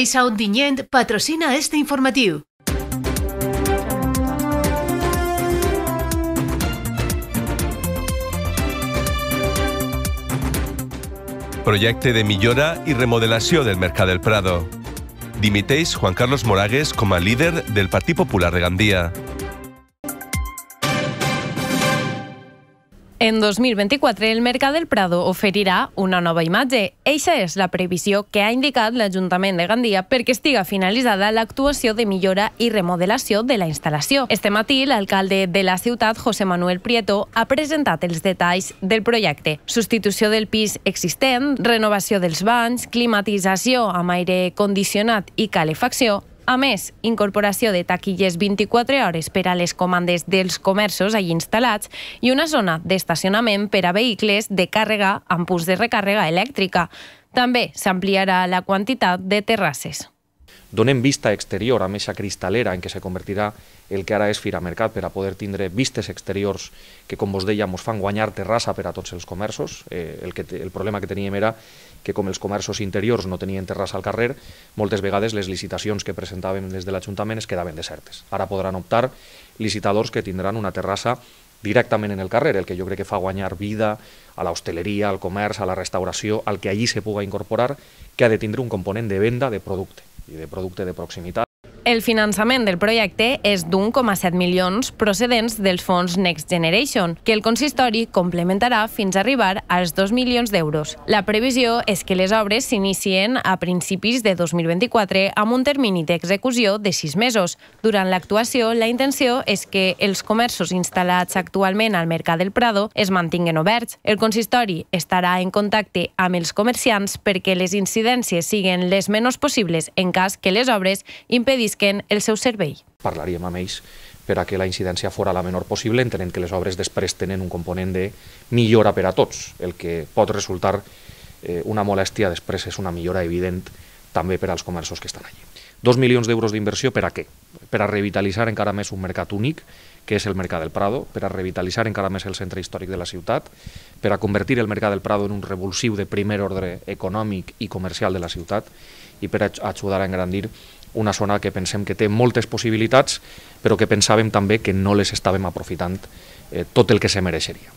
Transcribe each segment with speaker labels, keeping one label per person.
Speaker 1: Caixa Ontinyent patrocina este informatiu.
Speaker 2: Projecte de millora i remodelació del Mercat del Prado. Dimiteix Juan Carlos Moragues com a líder del Partit Popular de Gandia.
Speaker 3: En 2024, el Mercat del Prado oferirà una nova imatge. Eixa és la previsió que ha indicat l'Ajuntament de Gandia perquè estiga finalitzada l'actuació de millora i remodelació de la instal·lació. Este matí, l'alcalde de la ciutat, José Manuel Prieto, ha presentat els detalls del projecte. Substitució del pis existent, renovació dels banys, climatització amb aire condicionat i calefacció, a més, incorporació de taquilles 24 hores per a les comandes dels comerços allí instal·lats i una zona d'estacionament per a vehicles de càrrega amb punts de recàrrega elèctrica. També s'ampliarà la quantitat de terrasses
Speaker 4: donem vista exterior a aquesta cristalera en què se convertirà el que ara és Fira Mercat per a poder tindre vistes exteriors que, com vos deia, ens fan guanyar terrassa per a tots els comerços. Eh, el, que, el problema que teníem era que com els comerços interiors no tenien terrassa al carrer, moltes vegades les licitacions que presentàvem des de l'Ajuntament es quedaven desertes. Ara podran optar licitadors que tindran una terrassa directament en el carrer, el que jo crec que fa guanyar vida a l'hostaleria, al comerç, a la restauració, al que allí se puga incorporar, que ha de tindre un component de venda de producte i de producte de proximitat.
Speaker 3: El finançament del projecte és d'1,7 milions procedents dels fons Next Generation, que el consistori complementarà fins a arribar als 2 milions d'euros. La previsió és que les obres s'inicien a principis de 2024 amb un termini d'execució de 6 mesos. Durant l'actuació, la intenció és que els comerços instal·lats actualment al Mercat del Prado es mantinguen oberts. El consistori estarà en contacte amb els comerciants perquè les incidències siguin les menys possibles en cas que les obres impedissin visquen el seu servei.
Speaker 4: Parlaríem amb ells per a que la incidència fora la menor possible, entenent que les obres després tenen un component de millora per a tots. El que pot resultar eh, una molèstia després és una millora evident també per als comerços que estan allí. Dos milions d'euros d'inversió per a què? Per a revitalitzar encara més un mercat únic, que és el Mercat del Prado, per a revitalitzar encara més el centre històric de la ciutat, per a convertir el Mercat del Prado en un revulsiu de primer ordre econòmic i comercial de la ciutat i per a ajudar a engrandir una zona que pensem que té moltes possibilitats, però que pensàvem també que no les estàvem aprofitant eh, tot el que se mereixeria.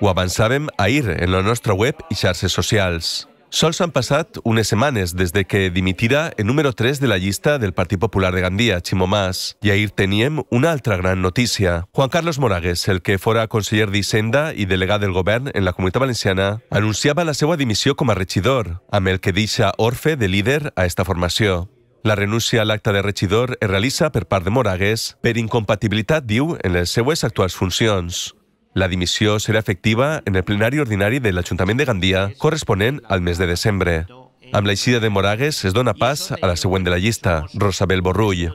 Speaker 2: Ho avançàvem ahir en la nostra web i xarxes socials. Sols han passat unes setmanes des de que dimitira el número 3 de la llista del Partit Popular de Gandia, Ximo Mas, i ahir teníem una altra gran notícia. Juan Carlos Moragues, el que fora conseller d'Hisenda i delegat del govern en la Comunitat Valenciana, anunciava la seva dimissió com a regidor, amb el que deixa orfe de líder a esta formació. La renúncia a l'acte de regidor es realitza per part de Moragues per incompatibilitat, diu, en les seues actuals funcions. La dimissió serà efectiva en el plenari ordinari de l'Ajuntament de Gandia, corresponent al mes de desembre. Amb l'eixida de Moragues es dona pas a la següent de la llista, Rosabel Borrull.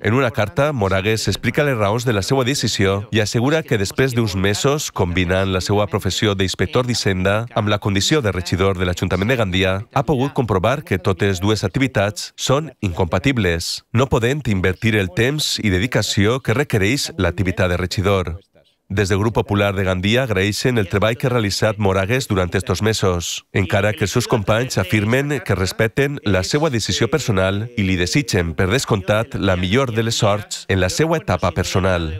Speaker 2: En una carta, Moragues explica les raons de la seva decisió i assegura que després d'uns mesos, combinant la seva professió d'inspector d'Hisenda amb la condició de regidor de l'Ajuntament de Gandia, ha pogut comprovar que totes dues activitats són incompatibles, no podent invertir el temps i dedicació que requereix l'activitat de regidor. Des del Grup Popular de Gandia agraeixen el treball que ha realitzat Moragues durant estos mesos, encara que els seus companys afirmen que respecten la seva decisió personal i li desitgen, per descomptat, la millor de les sorts en la seva etapa personal.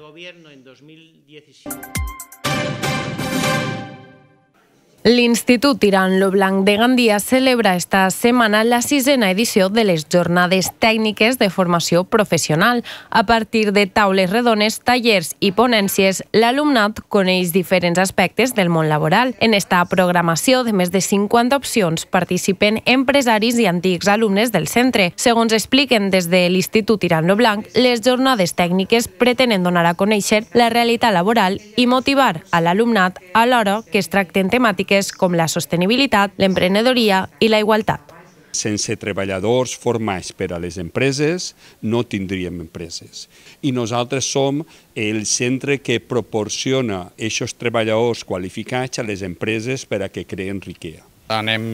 Speaker 3: L'Institut Tirant lo Blanc de Gandia celebra esta setmana la sisena edició de les jornades tècniques de formació professional. A partir de taules redones, tallers i ponències, l'alumnat coneix diferents aspectes del món laboral. En esta programació de més de 50 opcions participen empresaris i antics alumnes del centre. Segons expliquen des de l'Institut Tirant lo Blanc, les jornades tècniques pretenen donar a conèixer la realitat laboral i motivar a l'alumnat alhora que es tracten temàtiques temàtiques com la sostenibilitat, l'emprenedoria i la igualtat.
Speaker 5: Sense treballadors formats per a les empreses no tindríem empreses. I nosaltres som el centre que proporciona aquests treballadors qualificats a les empreses per a que creen riquesa
Speaker 6: anem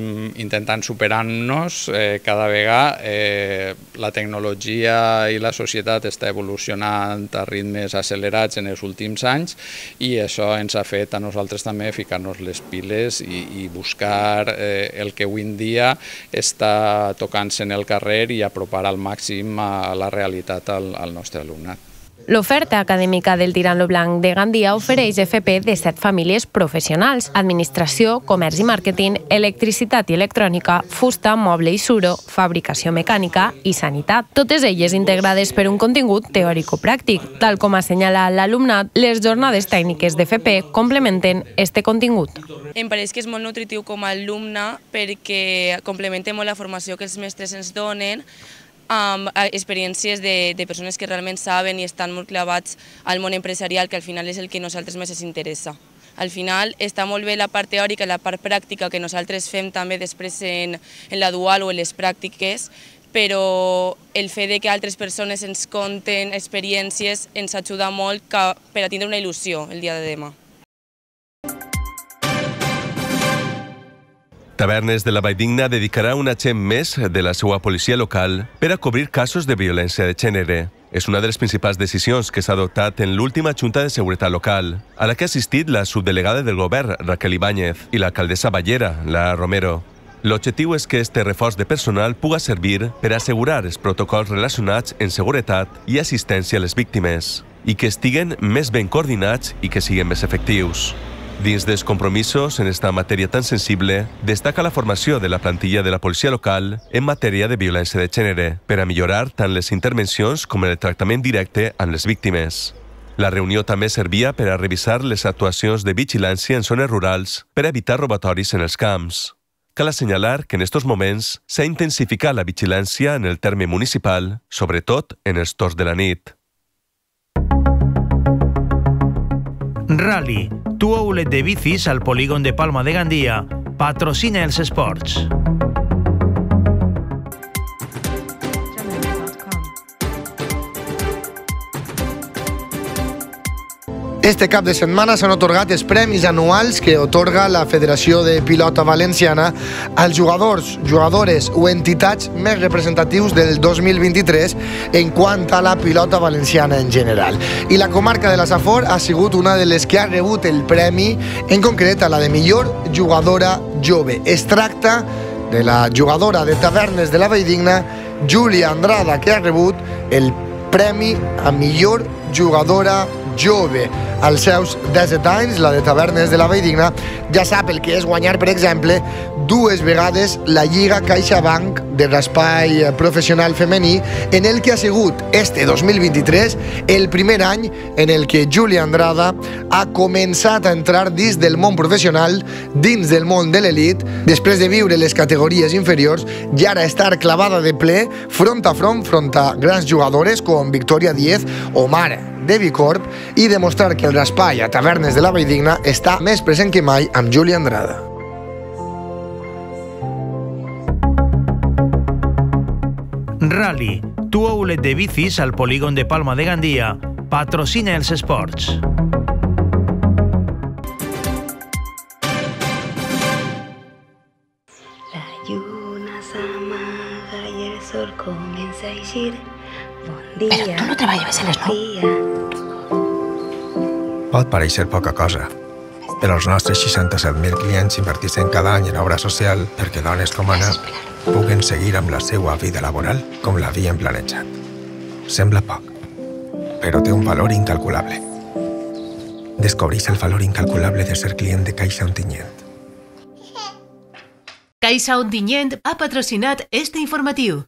Speaker 6: intentant superant-nos eh, cada vegada. Eh, la tecnologia i la societat està evolucionant a ritmes accelerats en els últims anys i això ens ha fet a nosaltres també ficar-nos les piles i, i buscar eh, el que avui en dia està tocant-se en el carrer i apropar al màxim a la realitat al, al nostre alumnat.
Speaker 3: L'oferta acadèmica del Tirant lo Blanc de Gandia ofereix FP de set famílies professionals, administració, comerç i màrqueting, electricitat i electrònica, fusta, moble i suro, fabricació mecànica i sanitat. Totes elles integrades per un contingut teòrico-pràctic. Tal com assenyala l'alumnat, les jornades tècniques d'FP complementen este contingut.
Speaker 7: Em pareix que és molt nutritiu com a alumne perquè complementem molt la formació que els mestres ens donen, amb experiències de, de persones que realment saben i estan molt clavats al món empresarial, que al final és el que a nosaltres més ens interessa. Al final està molt bé la part teòrica i la part pràctica que nosaltres fem també després en, en la dual o en les pràctiques, però el fet de que altres persones ens conten experiències ens ajuda molt per a tindre una il·lusió el dia de demà.
Speaker 2: Tavernes de la Valldigna dedicarà un agent més de la seva policia local per a cobrir casos de violència de gènere. És una de les principals decisions que s'ha adoptat en l'última Junta de Seguretat Local, a la que ha assistit la subdelegada del govern, Raquel Ibáñez, i l'alcaldessa Ballera, la Romero. L'objectiu és que este reforç de personal puga servir per assegurar els protocols relacionats en seguretat i assistència a les víctimes i que estiguen més ben coordinats i que siguin més efectius. Dins dels compromisos en esta matèria tan sensible, destaca la formació de la plantilla de la policia local en matèria de violència de gènere per a millorar tant les intervencions com el tractament directe amb les víctimes. La reunió també servia per a revisar les actuacions de vigilància en zones rurals per evitar robatoris en els camps. Cal assenyalar que en estos moments s'ha intensificat la vigilància en el terme municipal, sobretot en els torns de la nit.
Speaker 8: Rally, tu outlet de bicis al polígon de Palma de Gandia, patrocina els esports.
Speaker 9: Este cap de setmana s'han otorgat els premis anuals que otorga la Federació de Pilota Valenciana als jugadors, jugadores o entitats més representatius del 2023 en quant a la pilota valenciana en general. I la comarca de la Safor ha sigut una de les que ha rebut el premi, en concret a la de millor jugadora jove. Es tracta de la jugadora de Tavernes de la Valldigna, Júlia Andrada, que ha rebut el premi a millor jugadora jove. Als seus 17 anys, la de Tavernes de la Valldigna ja sap el que és guanyar, per exemple, dues vegades la Lliga CaixaBank de l'espai professional femení, en el que ha sigut este 2023 el primer any en el que Júlia Andrada ha començat a entrar dins del món professional, dins del món de l'elit, després de viure les categories inferiors i ara estar clavada de ple front a front front a grans jugadores com Victoria Díez o Mare de Bicorp i demostrar que el raspall a tavernes de la Valldigna està més present que mai amb Júlia Andrada.
Speaker 8: Rally, tu outlet de bicis al polígon de Palma de Gandia, patrocina els esports.
Speaker 10: La lluna s'amaga i el sol comença a eixir. Bon dia.
Speaker 11: Però tu no treballaves a les
Speaker 12: 9? Pot pareixer poca cosa, però els nostres 67.000 clients inverteixen cada any en obra social perquè dones com Anna puguen seguir amb la seva vida laboral com l'havien planejat. Sembla poc, però té un valor incalculable. Descobreix el valor incalculable de ser client de Caixa Ontinyent.
Speaker 1: Caixa Ontinyent ha patrocinat este informatiu.